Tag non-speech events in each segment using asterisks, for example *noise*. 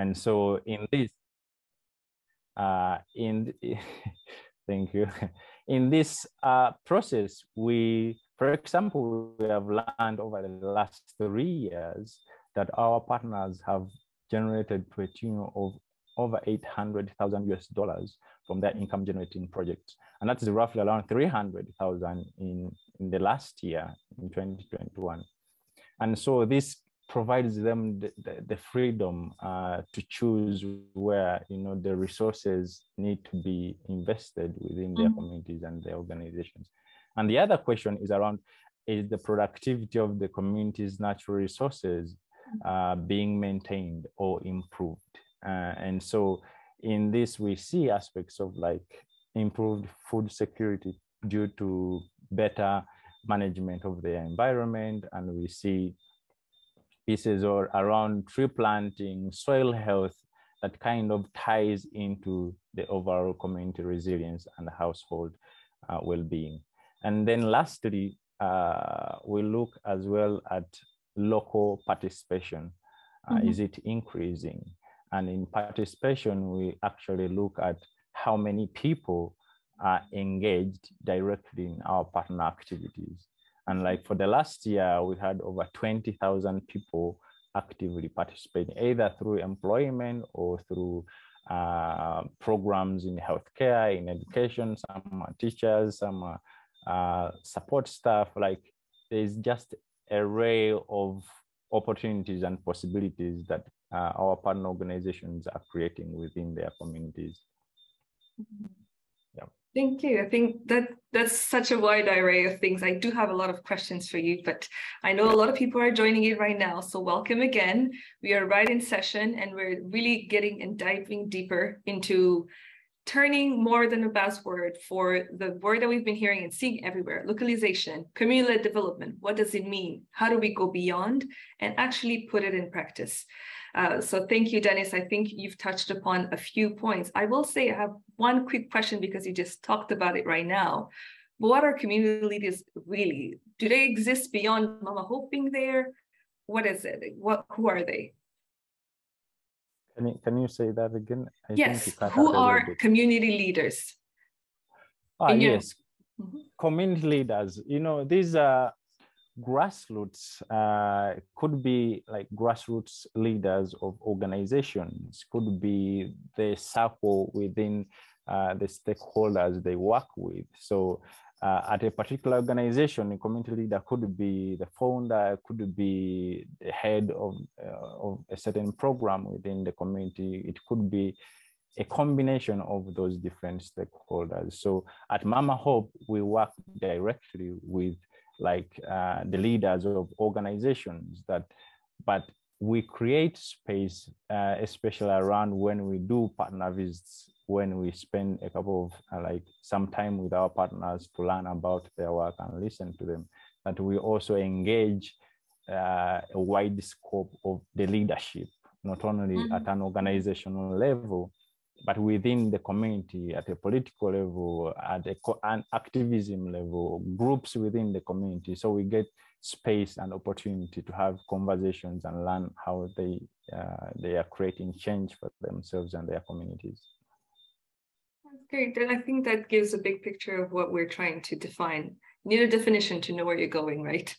And so in this, uh, in *laughs* thank you, *laughs* in this uh, process, we, for example, we have learned over the last three years that our partners have generated to a tune of over 800,000 US dollars from their income generating projects. And that is roughly around 300,000 in, in the last year, in 2021. And so this provides them the, the, the freedom uh, to choose where you know the resources need to be invested within their mm-hmm. communities and their organizations. And the other question is around is the productivity of the community's natural resources uh, being maintained or improved? Uh, and so in this, we see aspects of like improved food security due to better management of the environment. And we see pieces or around tree planting, soil health that kind of ties into the overall community resilience and household uh, well-being. And then lastly, uh, we look as well at local participation. Uh, mm -hmm. Is it increasing? And in participation, we actually look at how many people are engaged directly in our partner activities. And like for the last year, we had over 20,000 people actively participating, either through employment or through uh, programs in healthcare, in education, some are teachers, some are uh, support staff. Like there's just a array of opportunities and possibilities that uh, our partner organizations are creating within their communities. Mm-hmm. Yeah. Thank you. I think that that's such a wide array of things. I do have a lot of questions for you, but I know a lot of people are joining in right now. So welcome again. We are right in session and we're really getting and diving deeper into turning more than a buzzword for the word that we've been hearing and seeing everywhere localization, community development. What does it mean? How do we go beyond and actually put it in practice? Uh, so thank you, Dennis. I think you've touched upon a few points. I will say I have one quick question because you just talked about it right now. But what are community leaders really? Do they exist beyond Mama Hope being there? What is it? What who are they? Can you, can you say that again? I yes. Who are community leaders? Ah, yes. Mm -hmm. Community leaders. You know, these are grassroots uh, could be like grassroots leaders of organizations, could be the circle within uh, the stakeholders they work with. So uh, at a particular organization, a community leader could be the founder, could be the head of, uh, of a certain program within the community. It could be a combination of those different stakeholders. So at Mama Hope, we work directly with like uh, the leaders of organizations that, but we create space, uh, especially around when we do partner visits, when we spend a couple of uh, like some time with our partners to learn about their work and listen to them, that we also engage uh, a wide scope of the leadership, not only mm -hmm. at an organizational level, but within the community at a political level, at a, an activism level, groups within the community. So we get space and opportunity to have conversations and learn how they uh, they are creating change for themselves and their communities. That's great. And I think that gives a big picture of what we're trying to define. You need a definition to know where you're going, right?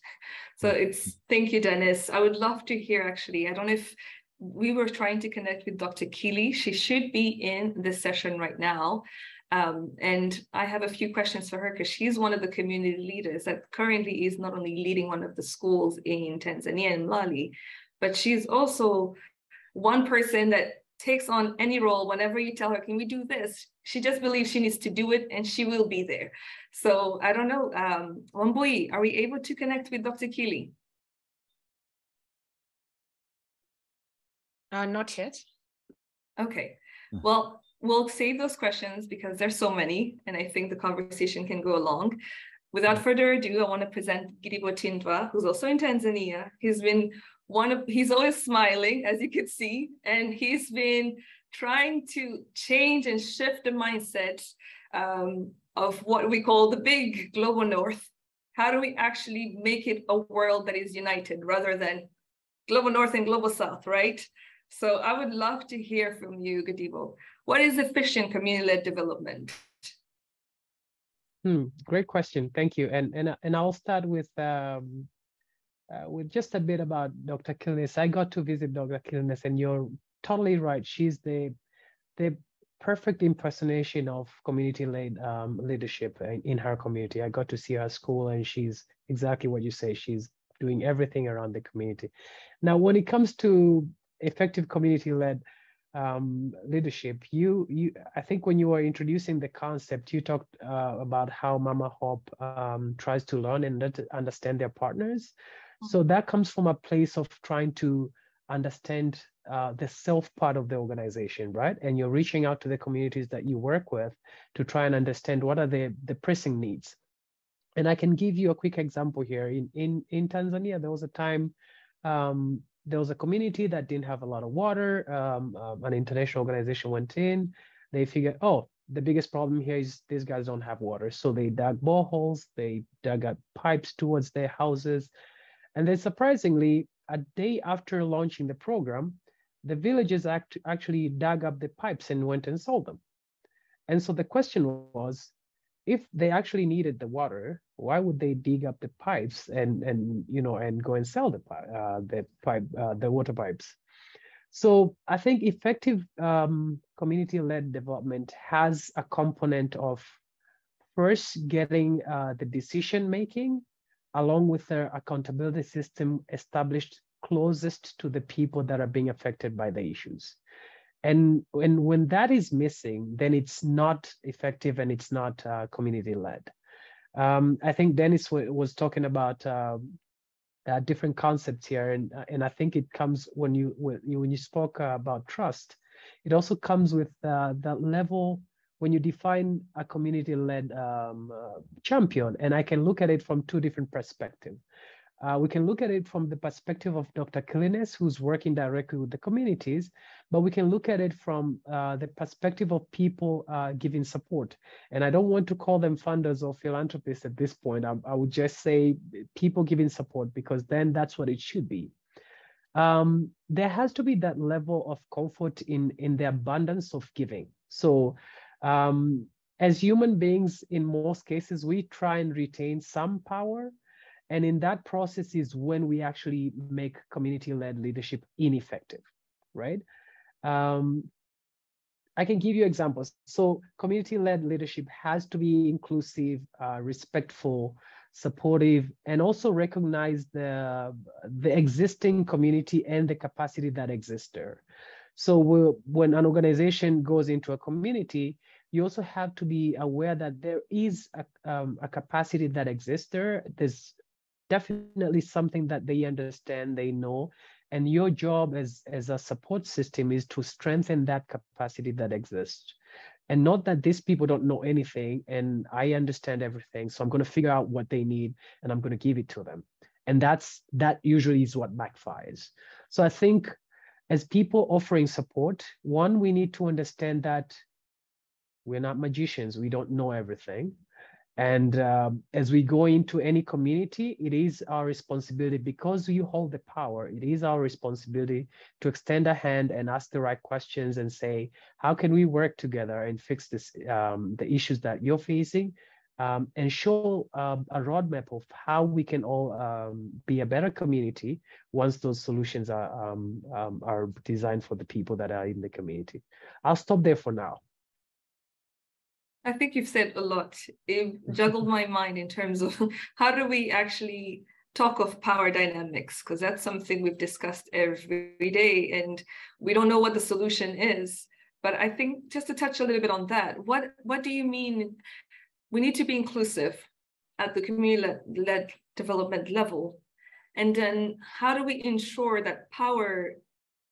So mm-hmm. it's thank you, Dennis. I would love to hear actually. I don't know if we were trying to connect with Dr. Keeley. She should be in this session right now. Um, and I have a few questions for her because she's one of the community leaders that currently is not only leading one of the schools in Tanzania and Mali, but she's also one person that takes on any role whenever you tell her, can we do this? She just believes she needs to do it and she will be there. So I don't know, um, Wambui, are we able to connect with Dr. Keeley? Uh, not yet. Okay. Hmm. Well, we'll save those questions because there's so many, and I think the conversation can go along. Without hmm. further ado, I want to present Giribo Tindwa, who's also in Tanzania. He's been one of, he's always smiling, as you can see, and he's been trying to change and shift the mindset um, of what we call the big global north. How do we actually make it a world that is united rather than global north and global south, right? So I would love to hear from you, Godibo. What is efficient community-led development? Hmm, great question. Thank you. And and and I'll start with um, uh, with just a bit about Dr. Kilness. I got to visit Dr. Kilness, and you're totally right. She's the the perfect impersonation of community-led um, leadership in, in her community. I got to see her school, and she's exactly what you say. She's doing everything around the community. Now, when it comes to effective community-led um, leadership, you you I think when you were introducing the concept, you talked uh, about how Mama Hope um, tries to learn and understand their partners. So mm-hmm. that comes from a place of trying to understand uh, the self part of the organization, right? And you're reaching out to the communities that you work with to try and understand what are the the pressing needs. And I can give you a quick example here. In in in Tanzania, there was a time um, there was a community that didn't have a lot of water. Um, um, an international organization went in. They figured, oh, the biggest problem here is these guys don't have water. So they dug boreholes, they dug up pipes towards their houses. And then surprisingly, a day after launching the program, the villagers act actually dug up the pipes and went and sold them. And so the question was, if they actually needed the water, why would they dig up the pipes and and you know and go and sell the uh, the pipe uh, the water pipes? So I think effective um, community-led development has a component of first getting uh, the decision making along with the accountability system established closest to the people that are being affected by the issues and when when that is missing then it's not effective and it's not uh, community led um, i think dennis was talking about uh, uh, different concepts here and uh, and i think it comes when you when you, when you spoke uh, about trust it also comes with uh, that level when you define a community led um, champion and i can look at it from two different perspectives uh, we can look at it from the perspective of Dr. Kilines, who's working directly with the communities, but we can look at it from uh, the perspective of people uh, giving support. And I don't want to call them funders or philanthropists at this point. I, I would just say people giving support because then that's what it should be. Um, there has to be that level of comfort in, in the abundance of giving. So um, as human beings, in most cases, we try and retain some power and in that process is when we actually make community-led leadership ineffective, right? Um, I can give you examples. So community-led leadership has to be inclusive, uh, respectful, supportive, and also recognize the, the existing community and the capacity that exists there. So when an organization goes into a community, you also have to be aware that there is a, um, a capacity that exists there. There's definitely something that they understand, they know. And your job as, as a support system is to strengthen that capacity that exists. And not that these people don't know anything and I understand everything. So I'm going to figure out what they need and I'm going to give it to them. And that's that usually is what backfires. So I think as people offering support, one, we need to understand that we're not magicians. We don't know everything. And um, as we go into any community, it is our responsibility because you hold the power. It is our responsibility to extend a hand and ask the right questions and say, how can we work together and fix this, um, the issues that you're facing, um, and show um, a roadmap of how we can all um, be a better community once those solutions are um, are designed for the people that are in the community. I'll stop there for now. I think you've said a lot. It juggled my mind in terms of *laughs* how do we actually talk of power dynamics? Because that's something we've discussed every day and we don't know what the solution is. But i think just to touch a little bit on that what what do you mean? We need to be inclusive at the community led development level. And then how do we ensure that power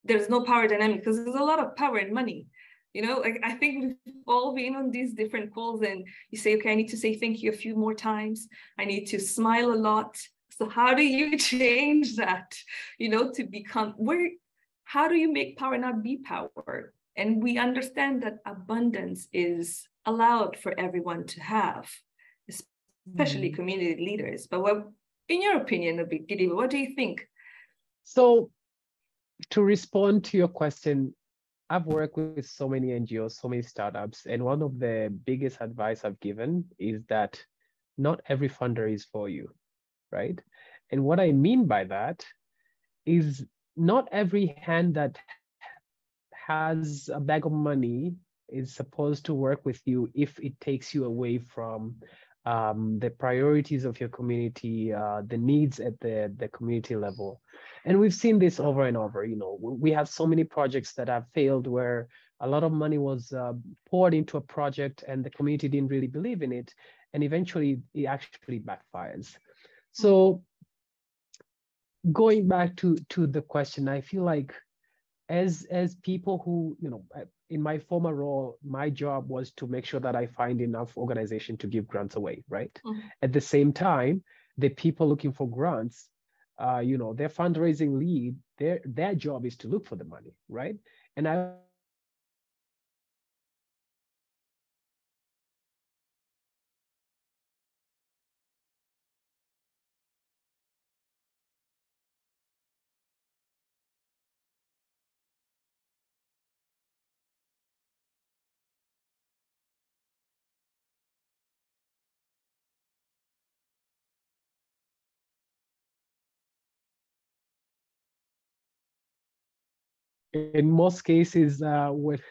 there's no power dynamic? Because there's a lot of power in money you know like i think we've all been on these different calls and you say okay i need to say thank you a few more times. I need to smile a lot. So how do you *laughs* change that you know to become where how do you make power not be power? And we understand that abundance is allowed for everyone to have especially mm. community leaders. But what in your opinion what do you think? So to respond to your question, I've worked with so many NGOs, so many startups, and one of the biggest advice I've given is that not every funder is for you, right? And what I mean by that is not every hand that has a bag of money is supposed to work with you if it takes you away from um, the priorities of your community, uh, the needs at the, the community level. And we've seen this over and over. You know, we have so many projects that have failed where a lot of money was uh, poured into a project and the community didn't really believe in it. And eventually it actually backfires. So going back to, to the question, I feel like as as people who you know in my former role my job was to make sure that i find enough organization to give grants away right mm-hmm. at the same time the people looking for grants uh, you know their fundraising lead their their job is to look for the money right and i in most cases uh, with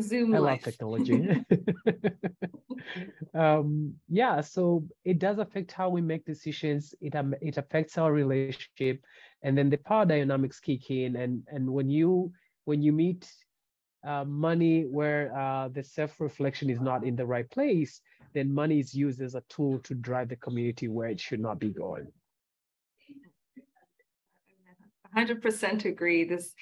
Zoom I life. love technology. *laughs* *laughs* um, yeah, so it does affect how we make decisions. It um, it affects our relationship, and then the power dynamics kick in. And and when you when you meet uh, money where uh, the self reflection is not in the right place, then money is used as a tool to drive the community where it should not be going. 100% agree. This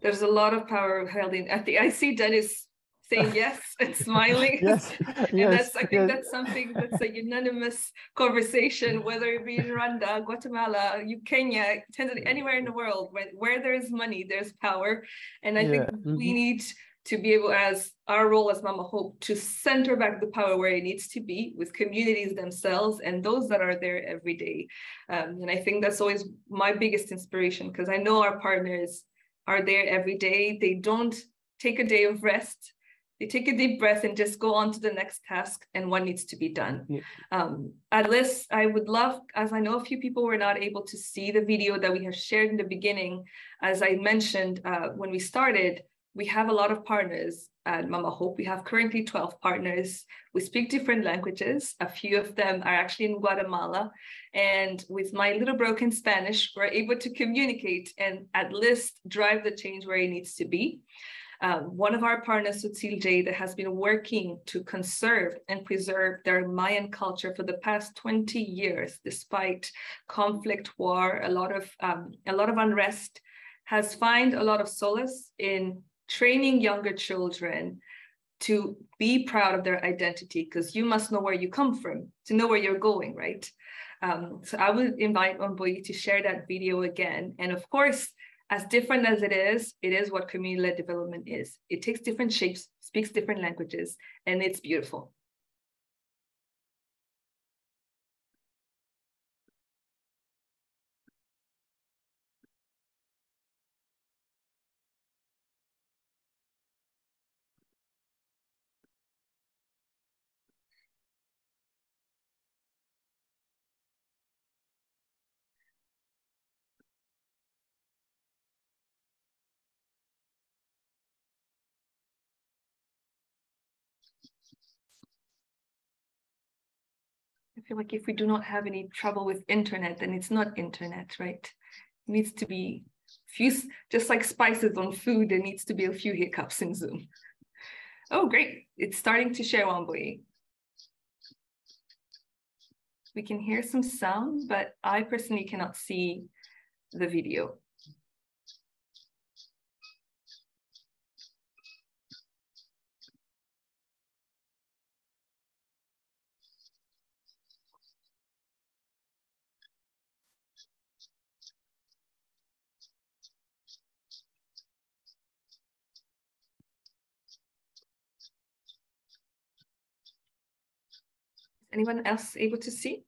there's a lot of power held in. I think I see Dennis saying yes *laughs* and smiling. yes, *laughs* and yes, that's I think yes. that's something that's a unanimous conversation, whether it be in Rwanda, Guatemala, you, Kenya, Tanzania, anywhere in the world, where, where there is money, there's power. And I Yeah. think Mhm. we need to be able, as our role as Mama Hope, to center back the power where it needs to be with communities themselves and those that are there every day. Um, and I think that's always my biggest inspiration because I know our partners are there every day. They don't take a day of rest. They take a deep breath and just go on to the next task and what needs to be done. Yeah. Um, at least I would love, as I know a few people were not able to see the video that we have shared in the beginning, as I mentioned uh, when we started, we have a lot of partners at Mama Hope. We have currently 12 partners. We speak different languages. A few of them are actually in Guatemala. And with my little broken Spanish, we're able to communicate and at least drive the change where it needs to be. Um, one of our partners, Sutil that has been working to conserve and preserve their Mayan culture for the past 20 years, despite conflict, war, a lot of um, a lot of unrest, has found a lot of solace in training younger children to be proud of their identity because you must know where you come from to know where you're going, right? Um, so I would invite Wambui to share that video again. And of course, as different as it is, it is what community-led development is. It takes different shapes, speaks different languages, and it's beautiful. Feel like if we do not have any trouble with internet, then it's not internet, right? It needs to be few, just like spices on food, there needs to be a few hiccups in Zoom. Oh, great. It's starting to share Wambui. We can hear some sound, but I personally cannot see the video. Anyone else able to see?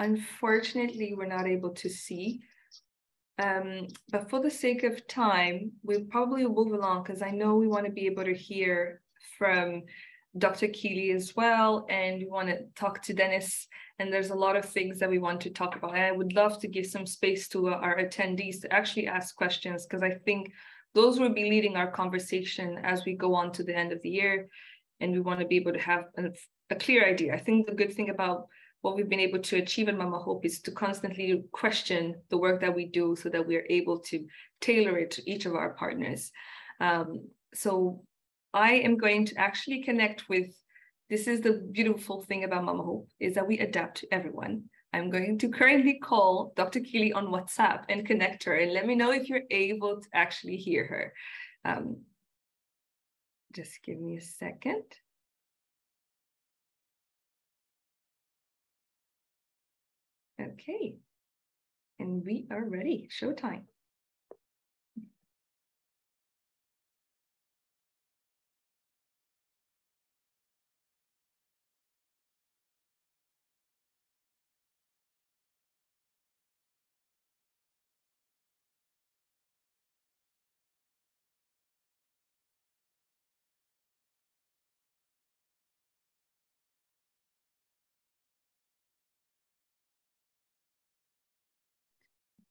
Unfortunately, we're not able to see Um, but for the sake of time, we'll probably move along because I know we want to be able to hear from Dr. Keeley as well, and we want to talk to Dennis. And there's a lot of things that we want to talk about. And I would love to give some space to our attendees to actually ask questions because I think those will be leading our conversation as we go on to the end of the year. And we want to be able to have a, a clear idea. I think the good thing about what we've been able to achieve in Mama Hope is to constantly question the work that we do so that we are able to tailor it to each of our partners. Um, so I am going to actually connect with, this is the beautiful thing about Mama Hope, is that we adapt to everyone. I'm going to currently call Dr. Keeley on WhatsApp and connect her and let me know if you're able to actually hear her. Um, just give me a second. Okay. And we are ready. Showtime.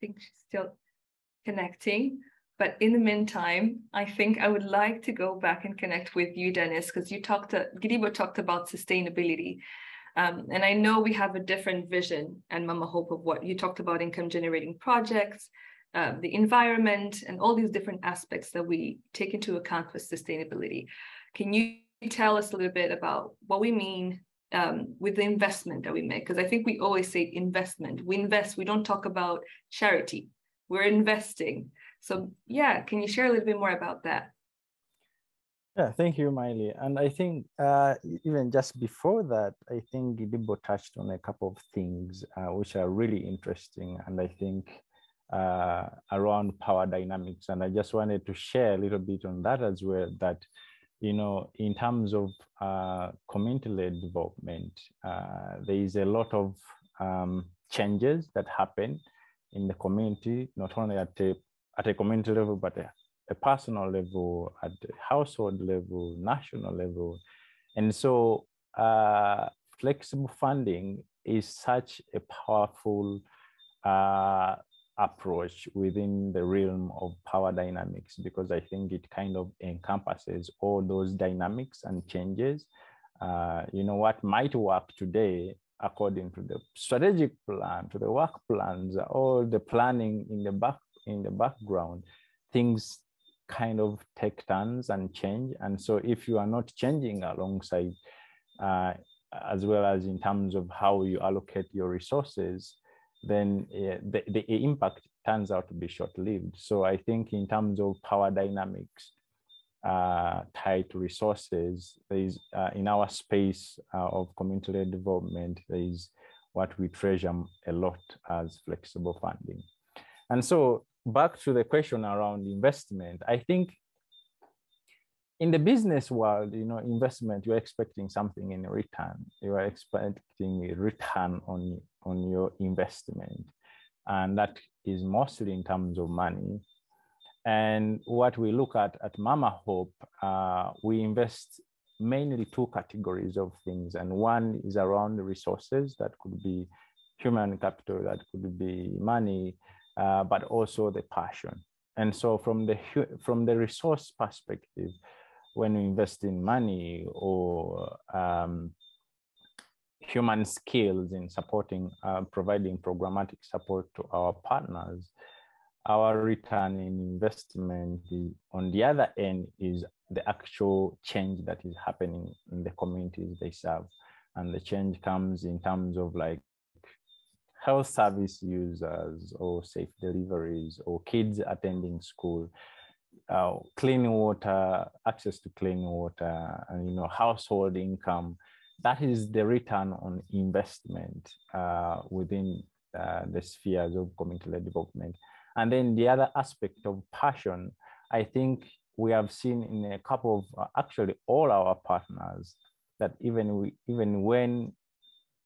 Think she's still connecting. But in the meantime, I think I would like to go back and connect with you, Dennis, because you talked to Gidibo talked about sustainability. Um, and I know we have a different vision and Mama Hope of what you talked about income generating projects, uh, the environment, and all these different aspects that we take into account for sustainability. Can you tell us a little bit about what we mean um, with the investment that we make because i think we always say investment. We invest we don't talk about charity. We're investing. So yeah can you share a little bit more about that? Yeah thank you miley. And i think uh, even just before that i think Gidibo touched on a couple of things uh, which are really interesting and i think uh, around power dynamics. And i just wanted to share a little bit on that as well that you know, in terms of uh, community-led development, uh, there is a lot of um, changes that happen in the community, not only at a, at a community level, but a, a personal level, at the household level, national level. And so uh, flexible funding is such a powerful uh, approach within the realm of power dynamics because I think it kind of encompasses all those dynamics and changes. Uh, you know, what might work today according to the strategic plan, to the work plans, all the planning in the back in the background, things kind of take turns and change. And so if you are not changing alongside, uh, as well as in terms of how you allocate your resources, then uh, the, the impact turns out to be short-lived. So I think in terms of power dynamics uh, tied to resources, there is uh, in our space uh, of community-led development, there is what we treasure a lot as flexible funding. And so back to the question around investment, I think in the business world, you know, investment, you're expecting something in return. You are expecting a return on, on your investment. And that is mostly in terms of money. And what we look at at Mama Hope, uh, we invest mainly two categories of things. And one is around resources that could be human capital, that could be money, uh, but also the passion. And so from the, from the resource perspective, when we invest in money or um, human skills in supporting, uh, providing programmatic support to our partners, our return in investment on the other end is the actual change that is happening in the communities they serve. And the change comes in terms of like health service users or safe deliveries or kids attending school uh, clean water, access to clean water, and you know household income. That is the return on investment uh, within uh, the spheres of community-led development. And then the other aspect of passion, I think we have seen in a couple of uh, actually all our partners that even we, even when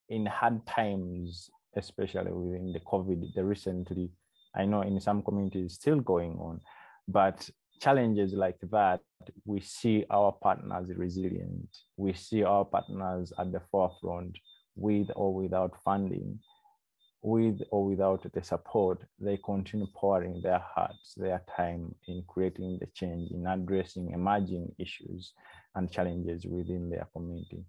in hard times, especially within the COVID, the recently I know in some communities still going on, but challenges like that, we see our partners resilient. We see our partners at the forefront with or without funding, with or without the support, they continue pouring their hearts, their time in creating the change, in addressing emerging issues and challenges within their community.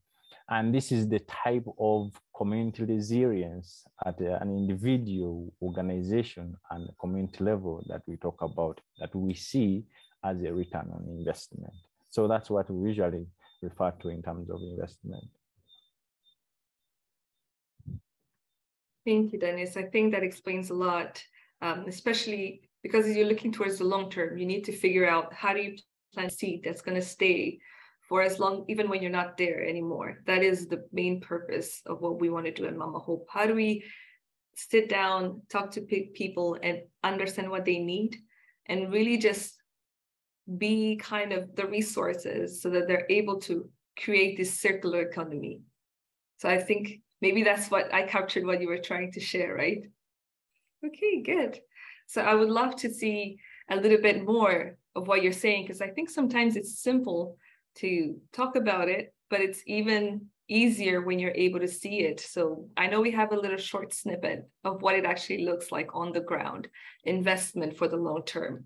And this is the type of community resilience at an individual, organization, and community level that we talk about, that we see as a return on investment. So that's what we usually refer to in terms of investment. Thank you, Dennis. I think that explains a lot, um, especially because you're looking towards the long term. You need to figure out how do you plant seed that's going to stay for as long, even when you're not there anymore. That is the main purpose of what we want to do at Mama Hope. How do we sit down, talk to people, and understand what they need, and really just be kind of the resources so that they're able to create this circular economy. So I think maybe that's what I captured what you were trying to share, right? Okay, good. So I would love to see a little bit more of what you're saying because I think sometimes it's simple to talk about it, but it's even easier when you're able to see it. So I know we have a little short snippet of what it actually looks like on the ground, investment for the long term.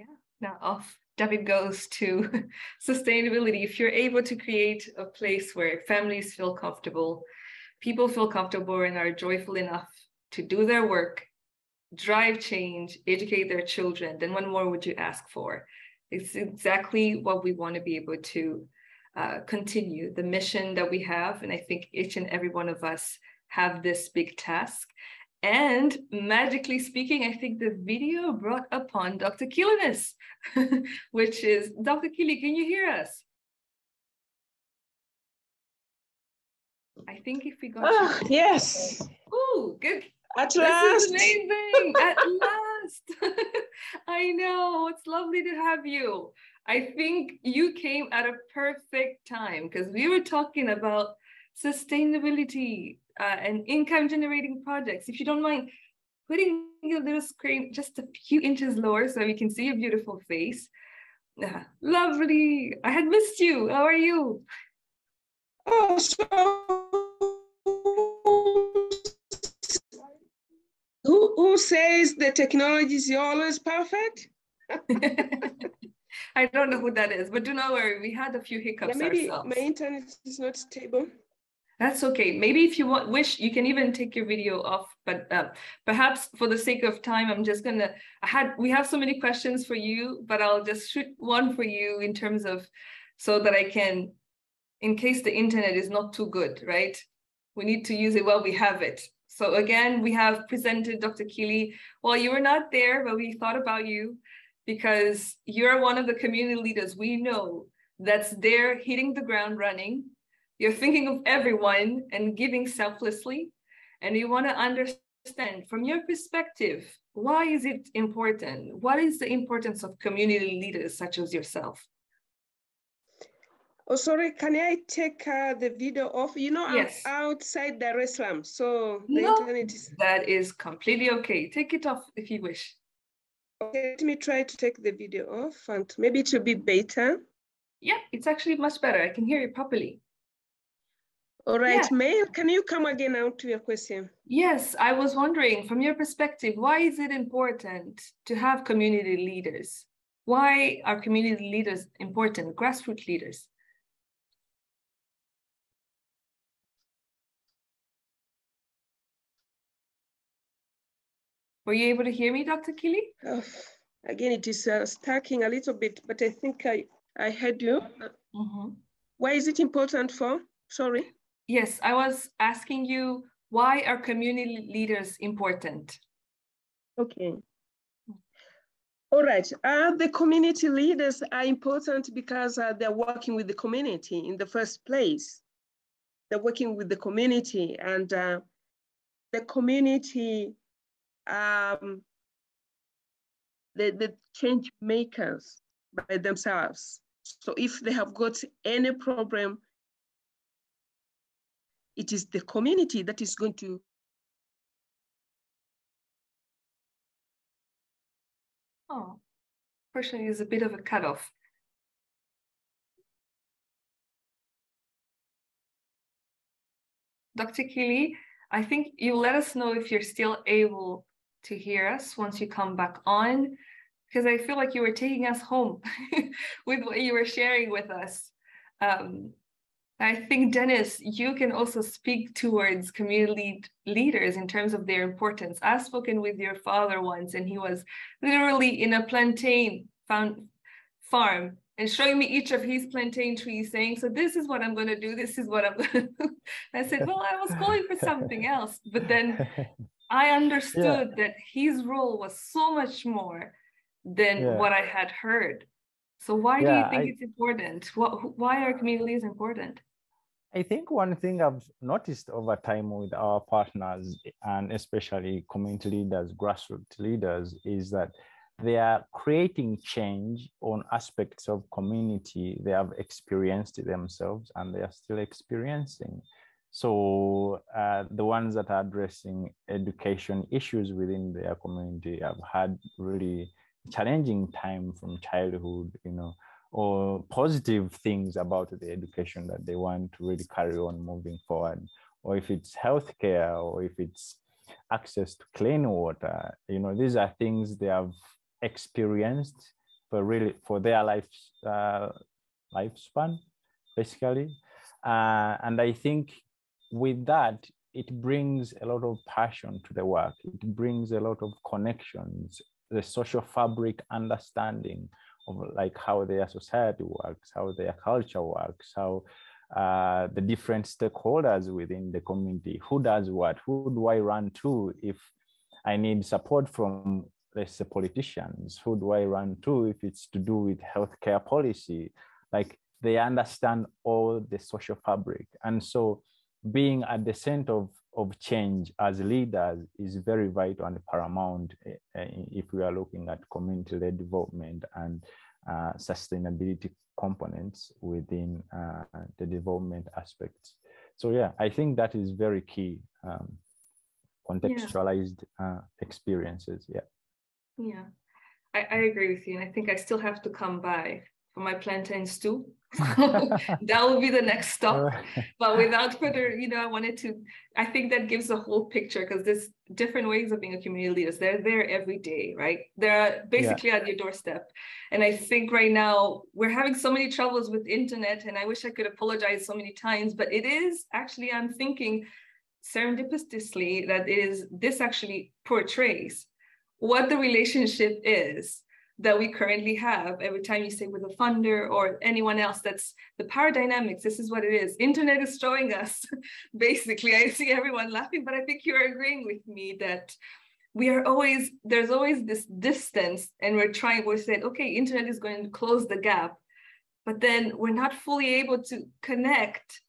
Yeah. Now off David goes to *laughs* sustainability. If you're able to create a place where families feel comfortable, people feel comfortable and are joyful enough to do their work, drive change, educate their children, then what more would you ask for? It's exactly what we want to be able to uh, continue the mission that we have. And I think each and every one of us have this big task. And magically speaking, I think the video brought upon Dr. Kilinis, *laughs* which is, Dr. Kili, can you hear us? I think if we got oh, yes. Oh, good. At this last. Is amazing. *laughs* At last. *laughs* I know. It's lovely to have you. I think you came at a perfect time because we were talking about sustainability uh, and income generating projects. If you don't mind putting your little screen just a few inches lower so we can see your beautiful face. Uh, lovely. I had missed you. How are you? Oh, so who, who says the technology is always perfect? *laughs* I don't know who that is, but do not worry. We had a few hiccups yeah, maybe ourselves. my internet is not stable. That's okay. Maybe if you want, wish you can even take your video off. But uh, perhaps for the sake of time, I'm just gonna. I had we have so many questions for you, but I'll just shoot one for you in terms of so that I can, in case the internet is not too good, right? We need to use it while we have it. So again, we have presented Dr. Keeley. Well, you were not there, but we thought about you because you're one of the community leaders we know that's there hitting the ground running. You're thinking of everyone and giving selflessly. And you want to understand from your perspective, why is it important? What is the importance of community leaders such as yourself? Oh, sorry, can I take uh, the video off? You know, yes. I'm outside Dar es Salaam, so the no, internet is... That is completely okay. Take it off if you wish. Okay, let me try to take the video off and maybe it will be better. Yeah, it's actually much better. I can hear you properly. All right, yeah. May, can you come again now to your question? Yes, I was wondering from your perspective, why is it important to have community leaders? Why are community leaders important, grassroots leaders? Were you able to hear me, Dr. Keeley? Oh, again, it is uh, stacking a little bit, but I think I, I heard you. Mm -hmm. Why is it important for? Sorry. Yes, I was asking you, why are community leaders important? Okay. All right. Uh, the community leaders are important because uh, they're working with the community in the first place. They're working with the community and uh, the community um, the, the change makers by themselves. So if they have got any problem, it is the community that is going to Oh, unfortunately, is a bit of a cutoff. Dr. Keeley, I think you let us know if you're still able to hear us once you come back on, because I feel like you were taking us home *laughs* with what you were sharing with us. Um, I think, Dennis, you can also speak towards community leaders in terms of their importance. I've spoken with your father once, and he was literally in a plantain found, farm and showing me each of his plantain trees, saying, So, this is what I'm going to do. This is what I'm going *laughs* to do. I said, Well, I was calling for something else. But then *laughs* I understood yeah. that his role was so much more than yeah. what I had heard. So why yeah, do you think I, it's important? What, why are communities important? I think one thing I've noticed over time with our partners and especially community leaders, grassroots leaders, is that they are creating change on aspects of community they have experienced themselves and they are still experiencing. So uh, the ones that are addressing education issues within their community have had really challenging time from childhood, you know, or positive things about the education that they want to really carry on moving forward. Or if it's healthcare, or if it's access to clean water, you know, these are things they have experienced for really for their life uh, lifespan, basically. Uh, and I think with that, it brings a lot of passion to the work. It brings a lot of connections, the social fabric understanding of like how their society works, how their culture works, how uh, the different stakeholders within the community, who does what, who do I run to if I need support from, let's say, politicians, who do I run to if it's to do with healthcare policy, like they understand all the social fabric. And so being at the center of, of change as leaders is very vital and paramount eh, eh, if we are looking at community-led development and uh, sustainability components within uh, the development aspects. So yeah, I think that is very key, um, contextualized yeah. uh, experiences, yeah. Yeah, I, I agree with you. And I think I still have to come by for my plantain stew. *laughs* *laughs* that will be the next stop. But without further, you know, I wanted to, I think that gives a whole picture because there's different ways of being a community leader. They're there every day, right? They're basically yeah. at your doorstep. And I think right now we're having so many troubles with internet, and I wish I could apologize so many times, but it is actually, I'm thinking serendipitously that it is this actually portrays what the relationship is that we currently have every time you say with a funder or anyone else that's the power dynamics. This is what it is. Internet is showing us. *laughs* Basically i see everyone laughing but i think you're agreeing with me that we are always there's always this distance and we're trying we said okay internet is going to close the gap. But then we're not fully able to connect.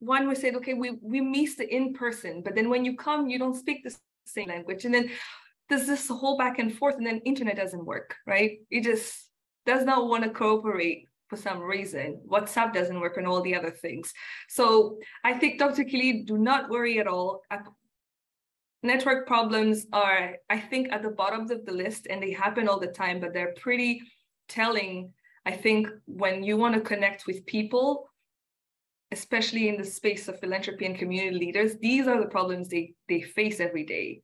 One we said okay we we miss the in person but then when you come you don't speak the same language. And then there's this whole back and forth and then internet doesn't work right? It just does not want to cooperate for some reason. Whatsapp doesn't work and all the other things. So i think dr kili do not worry at all. Network problems are i think at the bottom of the list and they happen all the time but they're pretty telling i think when you want to connect with people especially in the space of philanthropy and community leaders these are the problems they they face every day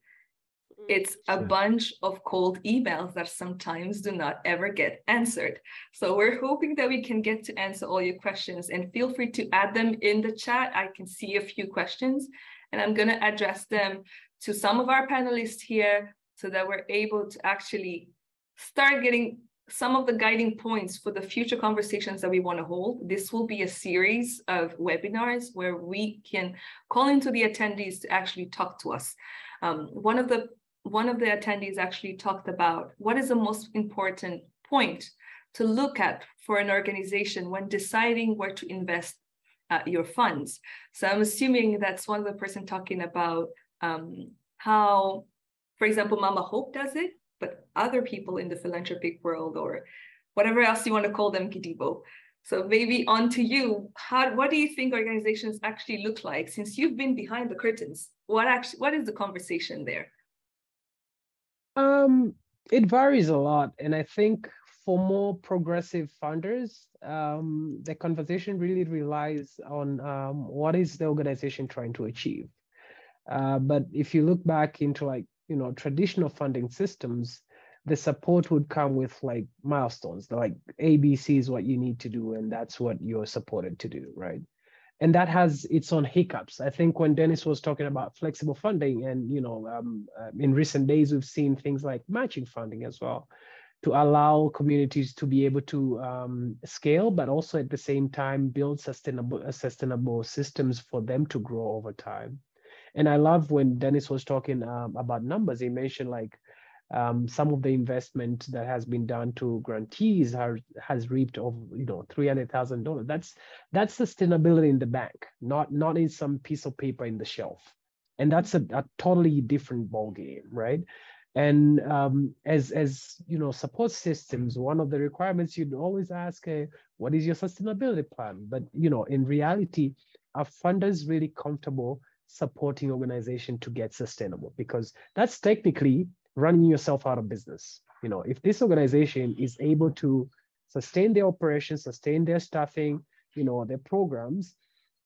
it's a bunch of cold emails that sometimes do not ever get answered. So we're hoping that we can get to answer all your questions and feel free to add them in the chat. I can see a few questions and I'm gonna address them to some of our panelists here so that we're able to actually start getting some of the guiding points for the future conversations that we want to hold. This will be a series of webinars where we can call into the attendees to actually talk to us. Um, one of the one of the attendees actually talked about what is the most important point to look at for an organization when deciding where to invest uh, your funds. So I'm assuming that's one of the person talking about um, how, for example, Mama Hope does it, but other people in the philanthropic world or whatever else you want to call them, Kidibo. So maybe on to you. How, what do you think organizations actually look like since you've been behind the curtains? What actually, what is the conversation there? Um, it varies a lot, and I think for more progressive funders, um, the conversation really relies on um, what is the organization trying to achieve. Uh, but if you look back into like you know traditional funding systems, the support would come with like milestones, like ABC is what you need to do, and that's what you're supported to do, right? And that has its own hiccups. I think when Dennis was talking about flexible funding, and you know, um, uh, in recent days we've seen things like matching funding as well, to allow communities to be able to um, scale, but also at the same time build sustainable uh, sustainable systems for them to grow over time. And I love when Dennis was talking um, about numbers. He mentioned like um, some of the investment that has been done to grantees are, has reaped over you know three hundred thousand dollars. That's that's sustainability in the bank, not not in some piece of paper in the shelf, and that's a, a totally different ball game, right? And um, as as you know, support systems, one of the requirements you'd always ask, uh, what is your sustainability plan? But you know, in reality, are funders really comfortable supporting organization to get sustainable? Because that's technically running yourself out of business. You know, if this organization is able to sustain their operations, sustain their staffing, you know, their programs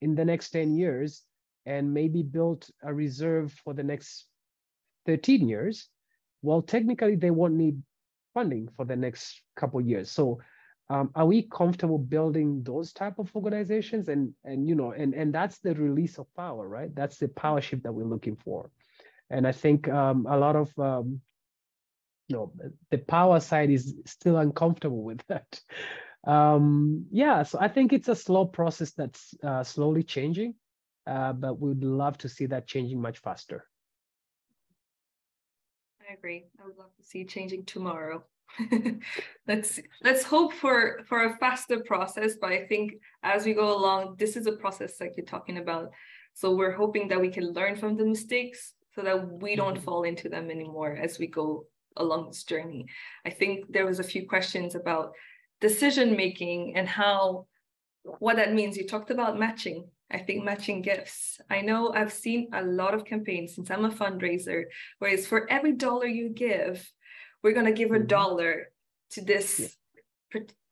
in the next 10 years, and maybe build a reserve for the next 13 years, well, technically they won't need funding for the next couple years. So um, are we comfortable building those type of organizations and and you know and and that's the release of power right that's the power shift that we're looking for and I think um, a lot of um, you know the power side is still uncomfortable with *laughs* that. Um, yeah, so I think it's a slow process that's uh, slowly changing, uh, but we'd love to see that changing much faster. I agree. I would love to see changing tomorrow. *laughs* let's let's hope for for a faster process but i think as we go along this is a process like you're talking about so we're hoping that we can learn from the mistakes so that we don't mm-hmm. fall into them anymore as we go along this journey. I think there was a few questions about decision making and how what that means. You talked about matching. I think matching gifts. I know I've seen a lot of campaigns since I'm a fundraiser, where it's for every dollar you give, we're gonna give a mm-hmm. dollar to this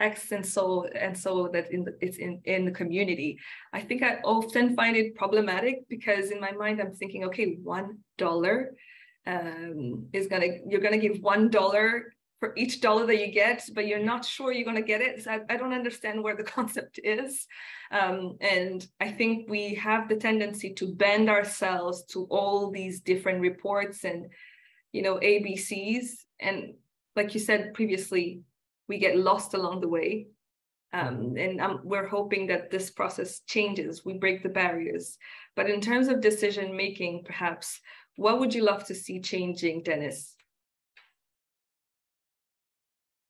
X and so and so that in the, it's in in the community. I think I often find it problematic because in my mind I'm thinking, okay, one dollar um, is gonna you're gonna give one dollar for each dollar that you get, but you're not sure you're going to get it. So I, I, don't understand where the *laughs* concept is. Um, and I think we have the tendency to bend ourselves to all these different reports and, you know, ABCs. And like you said previously, we get lost along the way. Um, mm-hmm. and um, we're hoping that this process changes, we break the barriers. But in terms of decision making, perhaps, what would you love to see changing, Dennis?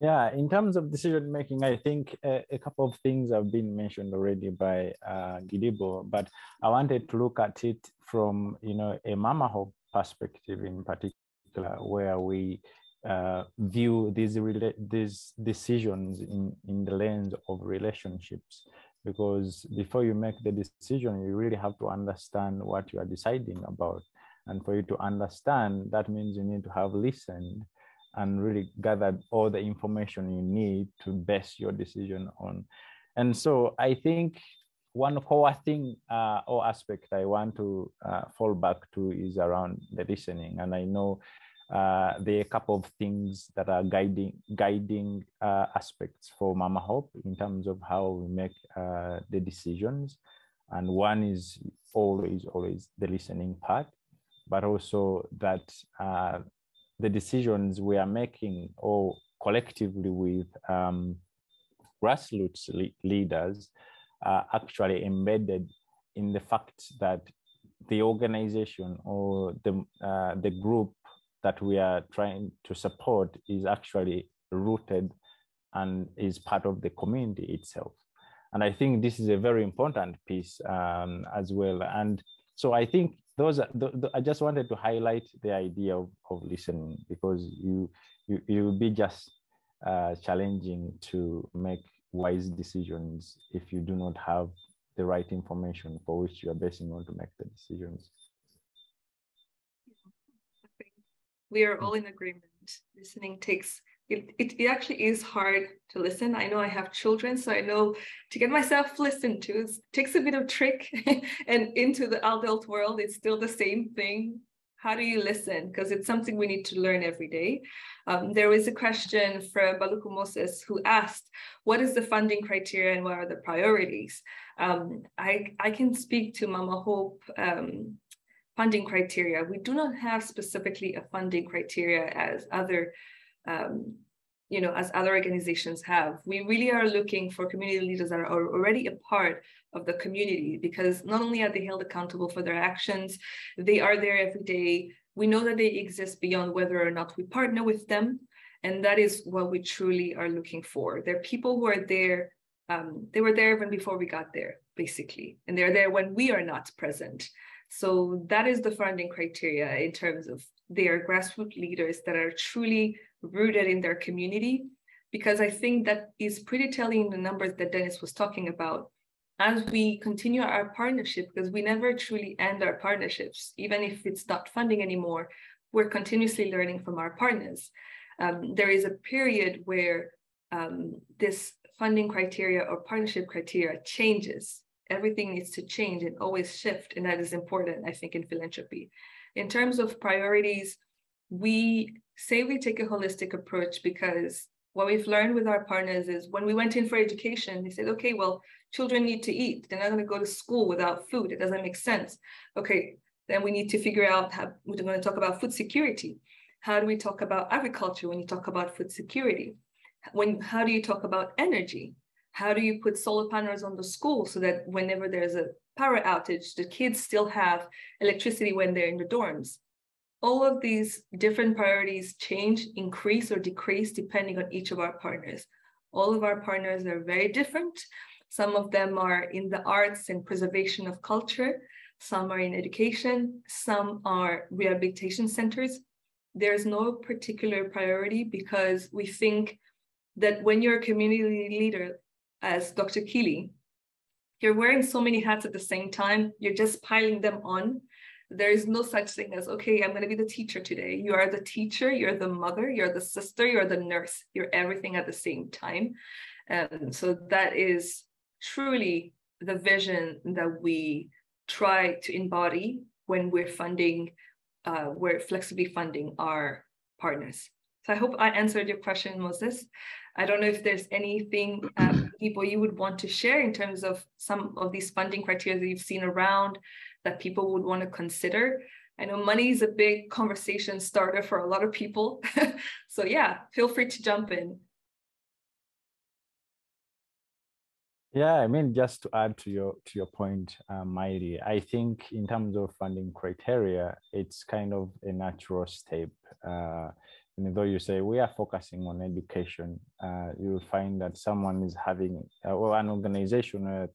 Yeah, in terms of decision making, I think a, a, couple of things have been mentioned already by uh, Gidibo, but I wanted to look at it from you know a Mama Hope perspective in particular, where we uh, view these these decisions in in the lens of relationships. Because before you make the decision, you really have to understand what you are deciding about, and for you to understand, that means you need to have listened and really gathered all the information you need to base your decision on. And so I think one core thing uh, or aspect I want to uh, fall back to is around the listening. And I know uh, there are a couple of things that are guiding guiding uh, aspects for Mama Hope in terms of how we make uh, the decisions. And one is always, always the listening part, but also that uh, the decisions we are making or collectively with um, grassroots le- leaders are actually embedded in the fact that the organization or the, uh, the group that we are trying to support is actually rooted and is part of the community itself. And I think this is a very important piece um, as well. And so I think those are, the, the, I just wanted to highlight the idea of, of listening because you you you will be just uh, challenging to make wise decisions if you do not have the right information for which you are basing on to make the decisions. We are all in agreement. Listening takes it, it, it actually is hard to listen. I know I have children, so I know to get myself listened to takes a bit of trick. *laughs* and into the adult world, it's still the same thing. How do you listen? Because it's something we need to learn every day. Um, there was a question from Baluku Moses who asked, what is the funding criteria and what are the priorities? Um, I, I can speak to Mama Hope um, funding criteria. We do not have specifically a funding criteria as other um, you know, as other organizations have. We really are looking for community leaders that are already a part of the community because not only are they held accountable for their actions, they are there every day. We know that they exist beyond whether or not we partner with them. And that is what we truly are looking for. They're people who are there. Um, they were there even before we got there, basically. And they're there when we are not present. So that is the funding criteria in terms of they are grassroots leaders that are truly rooted in their community, because I think that is pretty telling the numbers that Dennis was talking about. As we continue our partnership, because we never truly end our partnerships, even if it's not funding anymore, we're continuously learning from our partners. Um, there is a period where um, this funding criteria or partnership criteria changes. Everything needs to change and always shift, and that is important, I think, in philanthropy. In terms of priorities, we say we take a holistic approach because what we've learned with our partners is when we went in for education, they said, okay, well, children need to eat. They're not going to go to school without food. It doesn't make sense. Okay, then we need to figure out how we're going to talk about food security. How do we talk about agriculture when you talk about food security? When how do you talk about energy? How do you put solar panels on the school so that whenever there's a power outage, the kids still have electricity when they're in the dorms? all of these different priorities change, increase, or decrease depending on each of our partners. All of our partners are very different. Some of them are in the arts and preservation of culture, some are in education, some are rehabilitation centers. There's no particular priority because we think that when you're a community leader, as Dr. Keeley, you're wearing so many hats at the same time, you're just piling them on. There is no such thing as okay i'm going to be the teacher today. You are the teacher you're the mother you're the sister you're the nurse you're everything at the same time. And so that is truly the vision that we try to embody when we're funding uh, we're flexibly funding our partners. So i hope i answered your question moses i don't know if there's anything uh, people you would want to share in terms of some of these funding criteria that you've seen around that people would want to consider. I know money is a big conversation starter for a lot of people. *laughs* so yeah, feel free to jump in. Yeah, I mean, just to add to your to your point, uh, I think in terms of funding criteria, it's kind of a natural step. Uh, and though you say we are focusing on education, uh, you will find that someone is having, uh, or an organization, a,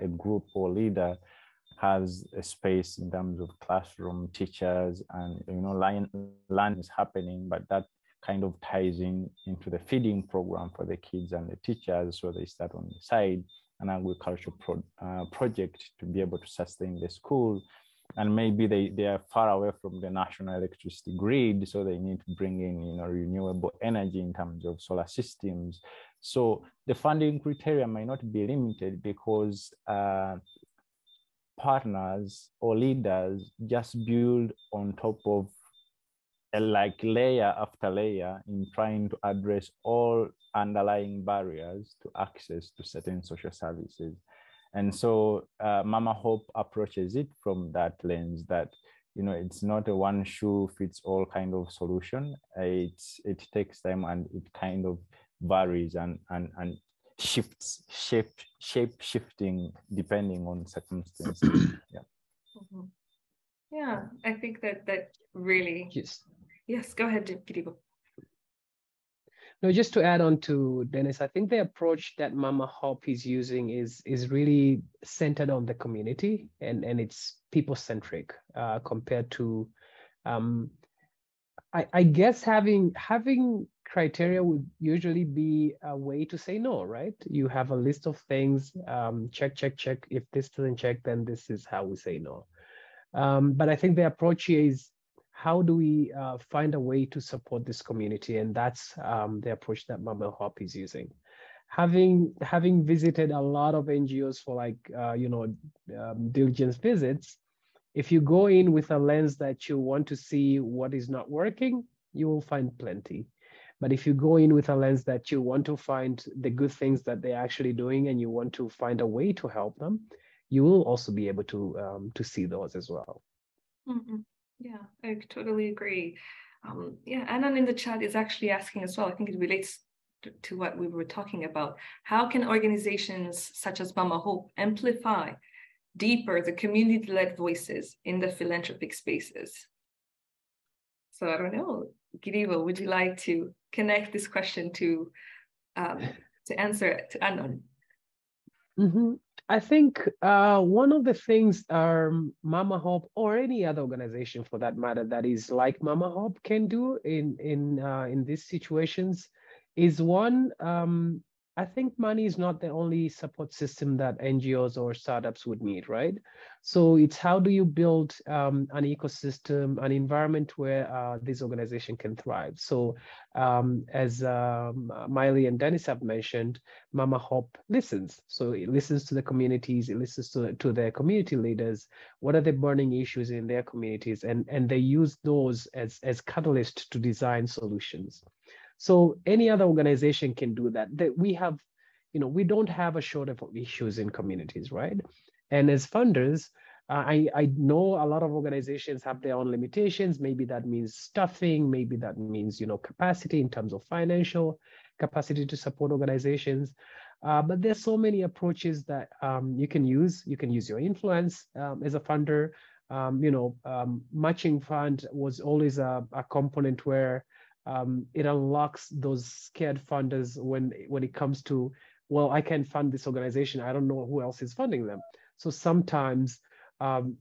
a group or leader has a space in terms of classroom teachers and you know learning is happening but that kind of ties in into the feeding program for the kids and the teachers so they start on the side an agricultural pro, uh, project to be able to sustain the school and maybe they, they are far away from the national electricity grid so they need to bring in you know renewable energy in terms of solar systems so the funding criteria might not be limited because uh, partners or leaders just build on top of a like layer after layer in trying to address all underlying barriers to access to certain social services. And so uh, Mama Hope approaches it from that lens that you know it's not a one shoe fits all kind of solution. It's it takes time and it kind of varies and and and shifts shape shape shifting depending on circumstances *clears throat* yeah mm-hmm. yeah i think that that really yes yes go ahead Kiribo. No just to add on to dennis i think the approach that mama hope is using is is really centered on the community and and it's people centric uh, compared to um, I, I guess having having criteria would usually be a way to say no, right? You have a list of things, um, check, check, check. If this doesn't check, then this is how we say no. Um, but I think the approach here is how do we uh, find a way to support this community? And that's um, the approach that Mama Hope is using. Having having visited a lot of NGOs for like uh, you know um, diligence visits, if you go in with a lens that you want to see what is not working, you will find plenty. But if you go in with a lens that you want to find the good things that they're actually doing and you want to find a way to help them, you will also be able to um, to see those as well. Mm-hmm. Yeah, I totally agree. Um, yeah, Annan in the chat is actually asking as well. I think it relates to, to what we were talking about. How can organizations such as Mama Hope amplify deeper the community-led voices in the philanthropic spaces? So I don't know, Girivo, would you like to connect this question to um, to answer to Annan? Mm-hmm. I think uh, one of the things um, Mama Hope or any other organization for that matter that is like Mama Hope can do in in uh, in these situations is one um, I think money is not the only support system that NGOs or startups would need, right? So it's how do you build um, an ecosystem, an environment where uh, this organization can thrive. So um, as um, Miley and Dennis have mentioned, Mama Hope listens. So it listens to the communities, it listens to, to their community leaders. What are the burning issues in their communities? And, and they use those as, as catalyst to design solutions. So any other organization can do that. That we have, you know, we don't have a shortage of issues in communities, right? And as funders, uh, I, I know a lot of organizations have their own limitations. Maybe that means stuffing, maybe that means, you know, capacity in terms of financial capacity to support organizations. Uh, but there's so many approaches that um, you can use. You can use your influence um, as a funder. Um, you know, um, matching fund was always a, a component where um, it unlocks those scared funders when when it comes to well i can fund this organization. I don't know who else is funding them. So sometimes um,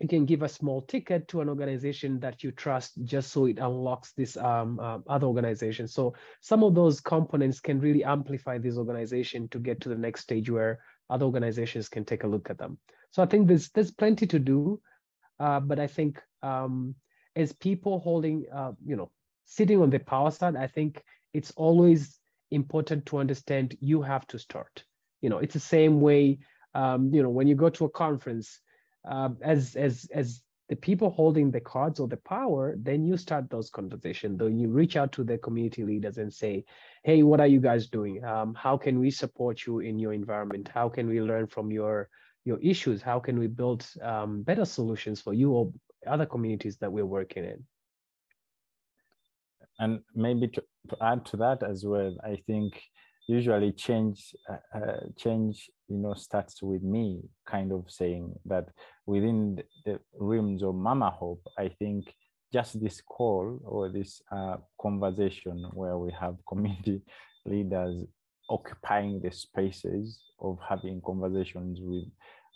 you can give a small ticket to an organization that you trust just so it unlocks this um, uh, other organization. So some of those components can really amplify this organization to get to the next stage where other organizations can take a look at them. So i think there's there's plenty to do Uh, but I think um, as people holding, uh, you know, sitting on the power side, I think it's always important to understand you have to start. You know, it's the same way, um, you know, when you go to a conference, uh, as as as the people holding the cards or the power, then you start those conversations. Then you reach out to the community leaders and say, "Hey, what are you guys doing? Um, how can we support you in your environment? How can we learn from your your issues? How can we build um, better solutions for you or other communities that we're working in?" And maybe to, to add to that as well, I think usually change uh, uh, change you know starts with me kind of saying that within the realms of mama hope i think just this call or this uh, conversation where we have *laughs* community leaders occupying the spaces of having conversations with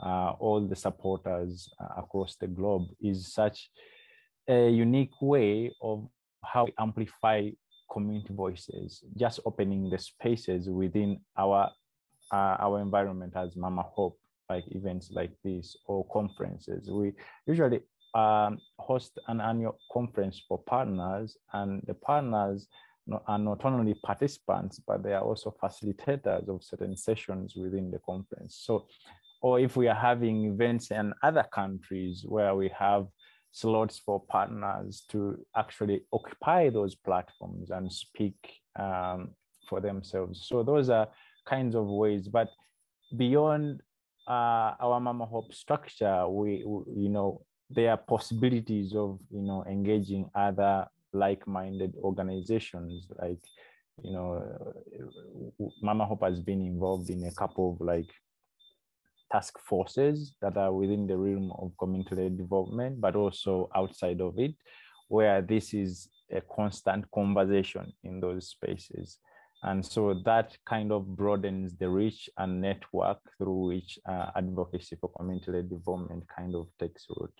uh, all the supporters uh, across the globe is such a unique way of how we amplify community voices, just opening the spaces within our uh, our environment as Mama Hope, like events like this or conferences. We usually um, host an annual conference for partners, and the partners are not only participants, but they are also facilitators of certain sessions within the conference. So, or if we are having events in other countries where we have slots for partners to actually occupy those platforms and speak um, for themselves. So those are kinds of ways. But beyond uh, our Mama Hope structure, we, we, you know, there are possibilities of you know engaging other like-minded organizations like you know mama hope has been involved in a couple of like task forces that are within the realm of community-led development, but also outside of it, where this is a constant conversation in those spaces. And so that kind of broadens the reach and network through which uh, advocacy for community-led development kind of takes root.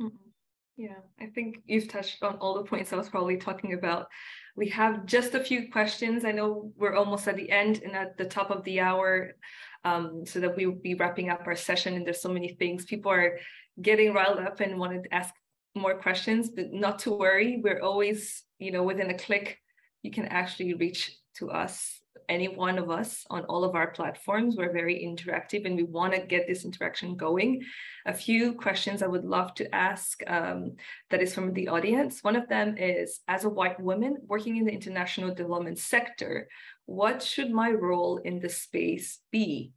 Mm-hmm. Yeah, I think you've touched on all the points I was probably talking about. We have just a few questions. I know we're almost at the end and at the top of the hour, um, so that we will be wrapping up our session. And there's so many things. People are getting riled up and wanted to ask more questions, but not to worry. We're always, you know, within a click, you can actually reach to us any one of us on all of our platforms. We're very interactive and we want to get this interaction going. A few questions I would love to ask um, that is from the audience. One of them is As a white woman working in the international development sector, what should my role in the space be?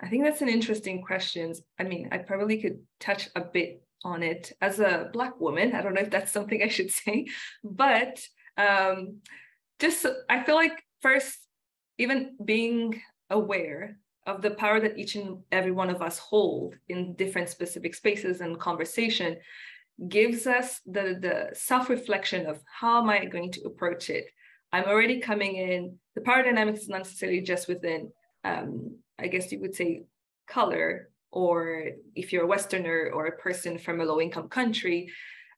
I think that's an interesting question. I mean, I probably could touch a bit on it as a Black woman. I don't know if that's something I should *laughs* say, but um, just I feel like first even being aware of the power that each and every one of us hold in different specific spaces and conversation gives us the, the self-reflection of how am I going to approach it? I'm already coming in, the power dynamics is not necessarily just within, um, I guess you would say, color, or if you're a Westerner or a person from a low income country,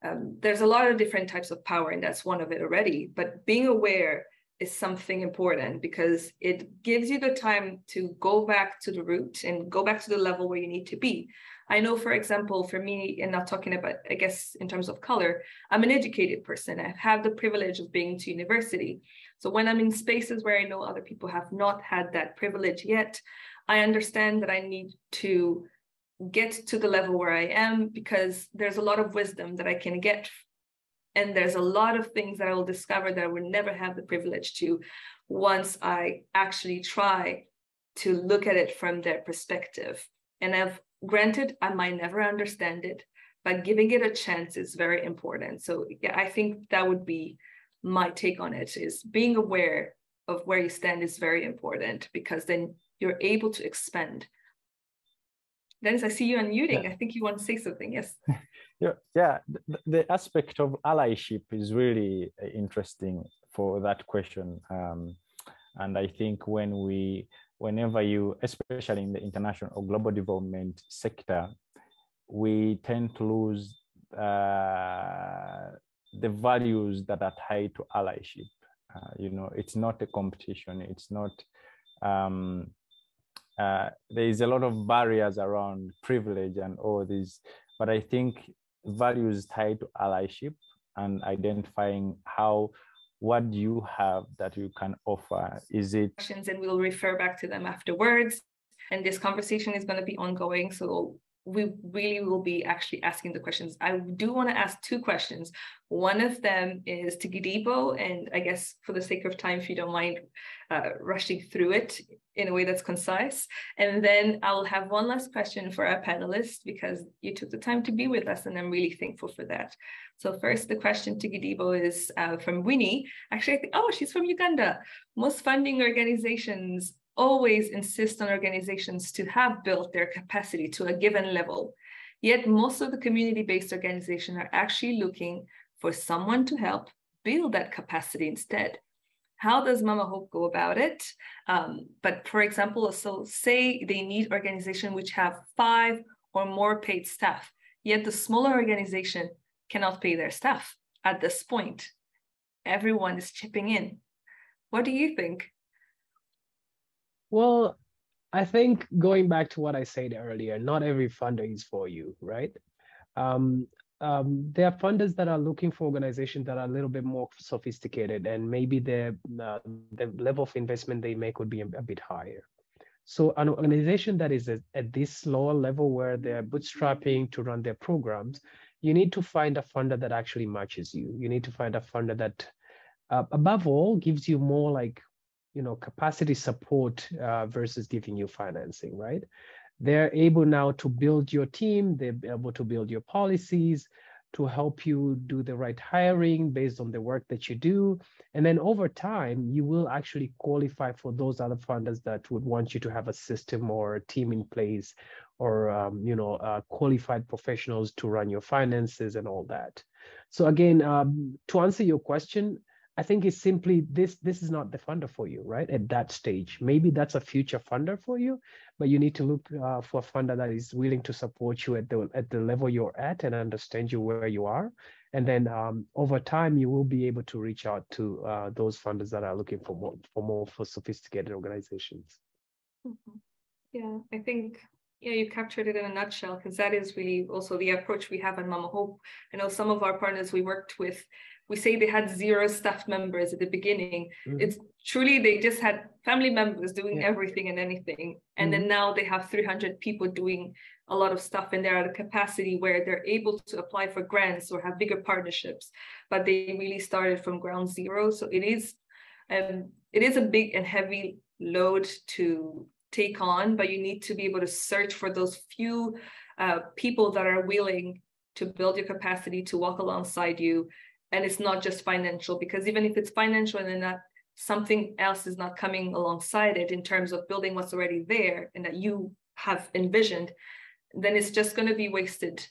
um, there's a lot of different types of power, and that's one of it already. But being aware is something important because it gives you the time to go back to the root and go back to the level where you need to be. I know, for example, for me, and not talking about, I guess, in terms of color, I'm an educated person. I have the privilege of being to university. So when I'm in spaces where I know other people have not had that privilege yet, I understand that I need to get to the level where I am because there's a lot of wisdom that I can get and there's a lot of things that I will discover that I would never have the privilege to once I actually try to look at it from their perspective. And I've granted, I might never understand it, but giving it a chance is very important. So yeah, I think that would be my take on it is being aware of where you stand is very important because then you're able to expand. Dennis, I see you unmuting. Yeah. I think you want to say something. Yes. *laughs* Yeah, yeah. The, the, aspect of allyship is really uh, interesting for that question, um, and I think when we, whenever you, especially in the international or global development sector, we tend to lose uh, the values that are tied to allyship. Uh, you know, it's not a competition. It's not. Um, uh, there is a lot of barriers around privilege and all these but I think values tied to allyship and identifying how what do you have that you can offer? Is it questions and we'll refer back to them afterwards. And this conversation is going to be ongoing so we really will be actually asking the questions. I do want to ask two questions. One of them is to Gidibo, and I guess for the sake of time, if you don't mind uh, rushing through it in a way that's concise. And then I'll have one last question for our panelists because you took the time to be with us, and I'm really thankful for that. So first, the question to Gidibo is uh, from Winnie. Actually, I think, oh, she's from Uganda. Most funding organizations always insist on organizations to have built their capacity to a given level. Yet most of the community-based organizations are actually looking for someone to help build that capacity instead. How does Mama Hope go about it? Um, but for example, so say they need organization which have five or more paid staff, yet the smaller organization cannot pay their staff at this point. Everyone is chipping in. What do you think? Well, I think going back to what I said earlier, not every funder is for you, right? Um, um, there are funders that are looking for organizations that are a little bit more sophisticated, and maybe the uh, the level of investment they make would be a, a bit higher. So an organization that is at, at this lower level where they're bootstrapping to run their programs, you need to find a funder that actually matches you. You need to find a funder that, uh, above all, gives you more like you know capacity support uh, versus giving you financing right? They're able now to build your team they're able to build your policies to help you do the right hiring based on the work that you do. And then over time you will actually qualify for those other funders that would want you to have a system or a team in place or um, you know uh, qualified professionals to run your finances and all that. So again um, to answer your question I think it's simply this this is not the funder for you, right? At that stage, maybe that's a future funder for you, but you need to look uh, for a funder that is willing to support you at the at the level you're at and understand you where you are, and then um, over time you will be able to reach out to uh, those funders that are looking for more for more for sophisticated organizations. Mm-hmm. Yeah, I think yeah, you captured it in a nutshell because that is really also the approach we have in Mama Hope. I know some of our partners we worked with we say they had zero staff members at the beginning. Mm-hmm. It's truly they just had family members doing yeah. everything and anything. And mm-hmm. then now they have 300 people doing a lot of stuff and they're at a capacity where they're able to apply for grants or have bigger partnerships. But they really started from ground zero. So it is um, it is a big and heavy load to take on, but you need to be able to search for those few uh, people that are willing to build your capacity to walk alongside you and it's not just financial because even if it's financial and then that something else is not coming alongside it in terms of building what's already there and that you have envisioned then it's just going to be wasted.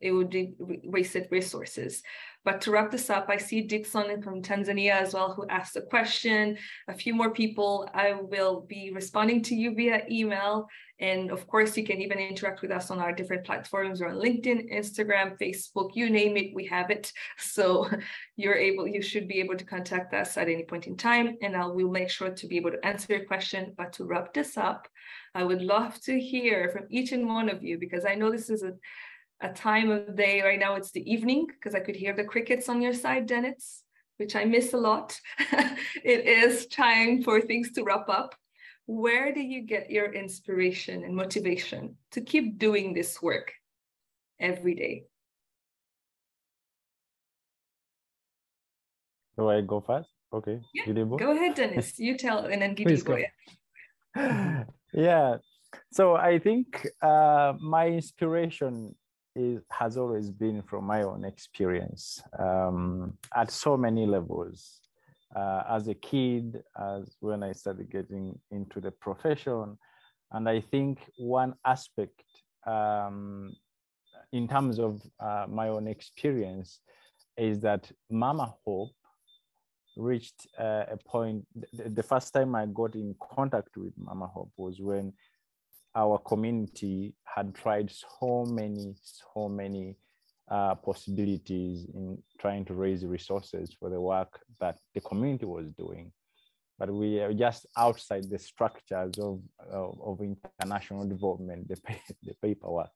It would be wasted resources but to wrap this up, I see Dixon from Tanzania as well, who asked a question. A few more people, I will be responding to you via email. And of course, you can even interact with us on our different platforms or on LinkedIn, Instagram, Facebook, you name it, we have it. *laughs* So *laughs* you're able, you should be able to contact us at any point in time, and I will make sure to be able to answer your question. But to wrap this up, I would love to hear from each and one of you because I know this is a a time of day right now it's the evening because i could hear the crickets on your side dennis which i miss a lot. *laughs* It is time for things to wrap up. Where do you get your inspiration and motivation to keep doing this work every day? Do i go fast? Okay. Yeah, go ahead dennis. You tell and then Gidibo, yeah. *laughs* yeah. So i think uh, my inspiration is, has always been from my own experience um, at so many levels. Uh, as a kid, as when I started getting into the profession, and I think one aspect um, in terms of uh, my own experience is that Mama Hope reached uh, a point. The, first time I got in contact with Mama Hope was when our community had tried so many, so many uh, possibilities in trying to raise resources for the work that the community was doing. But we are just outside the structures of, of, of international development, the, *laughs* the paperwork.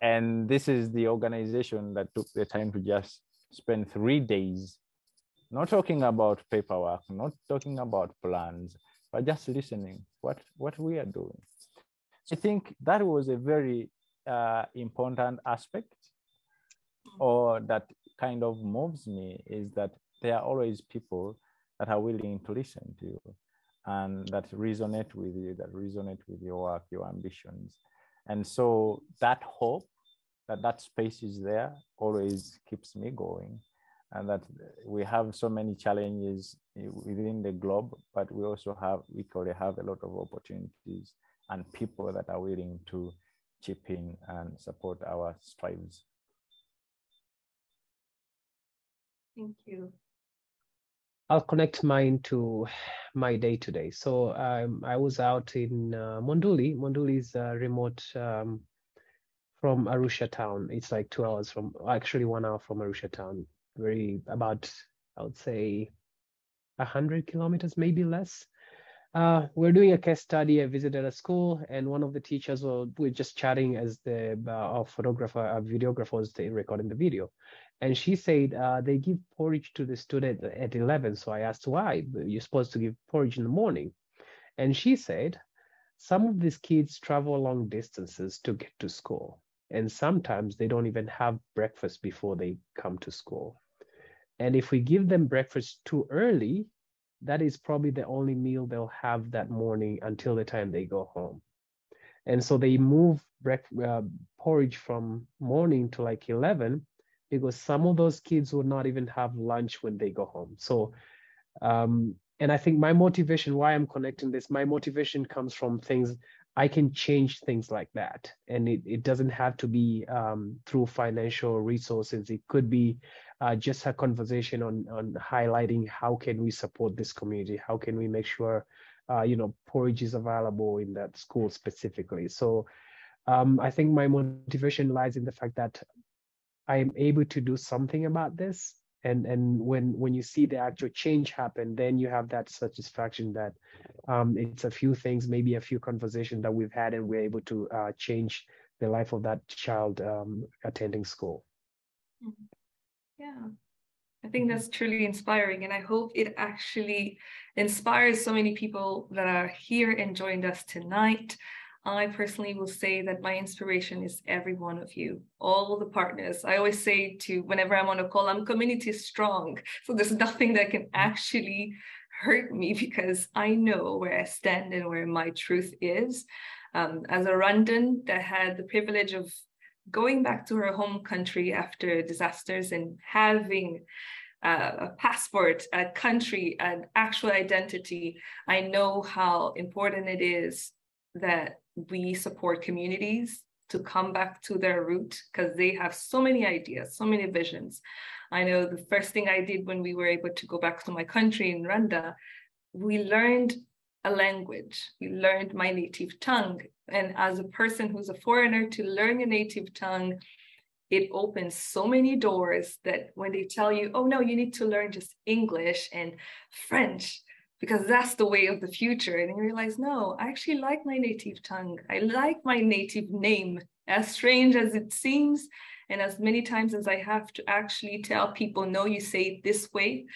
and this is the organization that took the time to just spend three days not talking about paperwork not talking about plans but just listening what what we are doing i think that was a very uh, important aspect or that kind of moves me is that there are always people that are willing to listen to you and that resonate with you that resonate with your work your ambitions. And so that hope that that space is there always keeps me going. And that we have so many challenges within the globe but we also have we equally have a lot of opportunities and people that are willing to chip in and support our strives thank you I'll connect mine to my day today. So um, I was out in uh, Monduli. Monduli is a remote um, from Arusha town. It's like two hours from, actually one hour from Arusha town. Very about, I would say, a hundred kilometers, maybe less. Uh, we're doing a case study. I visited a school, and one of the teachers were we're just chatting as the uh, our photographer, our videographer was recording the video, and she said uh, they give porridge to the student at 11. So I asked why you're supposed to give porridge in the morning, and she said some of these kids travel long distances to get to school and sometimes they don't even have breakfast before they come to school. And if we give them breakfast too early, that is probably the only meal they'll have that morning until the time they go home. And so they move uh, porridge from morning to like 11 because some of those kids will not even have lunch when they go home. So, um, and I think my motivation, why I'm connecting this, my motivation comes from things I can change things like that. And it, it doesn't have to be um, through financial resources. It could be uh, just a conversation on, on highlighting how can we support this community? How can we make sure, uh, you know, porridge is available in that school specifically? So um, I think my motivation lies in the fact that I am able to do something about this and and when when you see the actual change happen then you have that satisfaction that um, it's a few things maybe a few conversations that we've had and we're able to uh, change the life of that child um, attending school mm-hmm. Yeah i think that's truly inspiring and i hope it actually inspires so many people that are here and joined us tonight I personally will say that my inspiration is every one of you, all the partners. I always say to whenever I'm on a call, I'm community strong. So there's *laughs* nothing that can actually hurt me because I know where I stand and where my truth is. Um, as a Rwandan that had the privilege of going back to her home country after disasters and having uh, a passport, a country, an actual identity, I know how important it is that we support communities to come back to their root because they have so many ideas, so many visions. I know the first thing I did when we were able to go back to my country in Rwanda, we learned a language. We learned my native tongue. And as a person who's a foreigner, to learn a native tongue, it opens so many doors that when they tell you, oh no, you need to learn just English and French, because that's the way of the future. And you realize, no, I actually like my native tongue. I like my native name, as strange as it seems. And as many times as I have to actually tell people, no, you say it this way,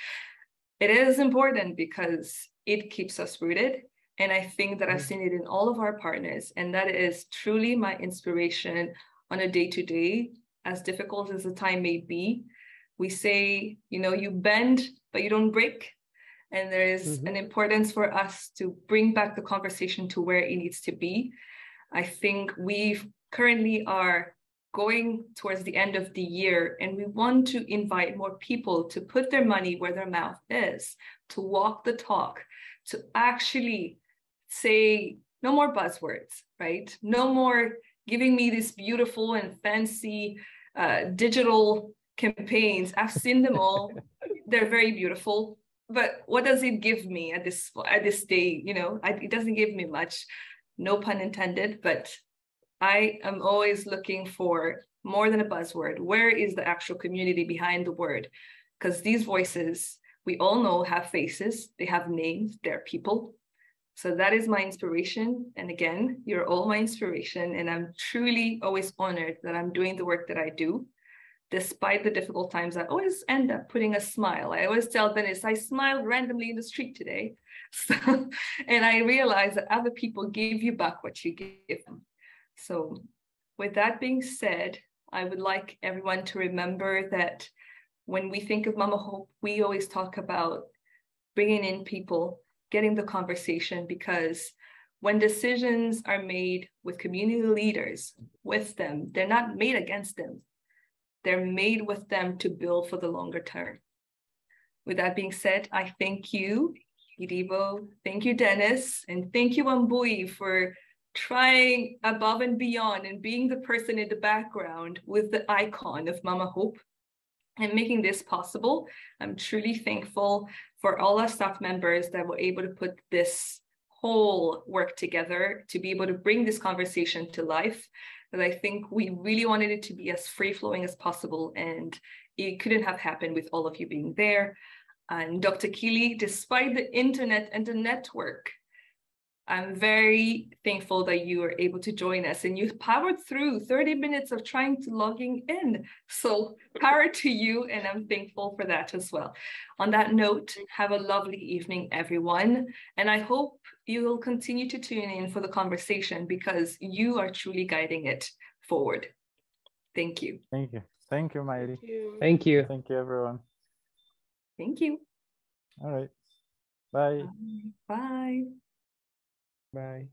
it is important because it keeps us rooted. And I think that I've mm. seen it in all of our partners. And that is truly my inspiration on a day to day, as difficult as the time may be. We say, you know, you bend, but you don't break and there is mm-hmm. an importance for us to bring back the conversation to where it needs to be. I think we currently are going towards the end of the year and we want to invite more people to put their money where their mouth is, to walk the talk, to actually say no more buzzwords, right? No more giving me this beautiful and fancy uh, digital campaigns. I've seen them all. *laughs* They're very beautiful but what does it give me at this at this day you know I, it doesn't give me much no pun intended but i am always looking for more than a buzzword where is the actual community behind the word because these voices we all know have faces they have names they're people So that is my inspiration. And again, you're all my inspiration. And I'm truly always honored that I'm doing the work that I do. Despite the difficult times, I always end up putting a smile. I always tell Dennis, I smiled randomly in the street today. *laughs* So, and I realize that other people give you back what you give them. So, with that being said, I would like everyone to remember that when we think of Mama Hope, we always talk about bringing in people getting the conversation because when decisions are made with community leaders with them, they're not made against them. They're made with them to build for the longer term. With that being said, I thank you, Idibo, thank you, Dennis, and thank you, Wambui, for trying above and beyond and being the person in the background with the icon of Mama Hope and making this possible. I'm truly thankful for all our staff members that were able to put this whole work together to be able to bring this conversation to life. But I think we really wanted it to be as free flowing as possible, and it couldn't have happened with all of you being there. And Dr. Keeley, despite the internet and the network, I'm very thankful that you were able to join us and you powered through 30 minutes of trying to logging in. So power to you, and I'm thankful for that as well. On that note, have a lovely evening, everyone. And I hope you will continue to tune in for the conversation because you are truly guiding it forward. Thank you. Thank you. Thank you, Mairi. Thank you. Thank you, Thank you everyone. Thank you. All right. Bye. Bye. Bye.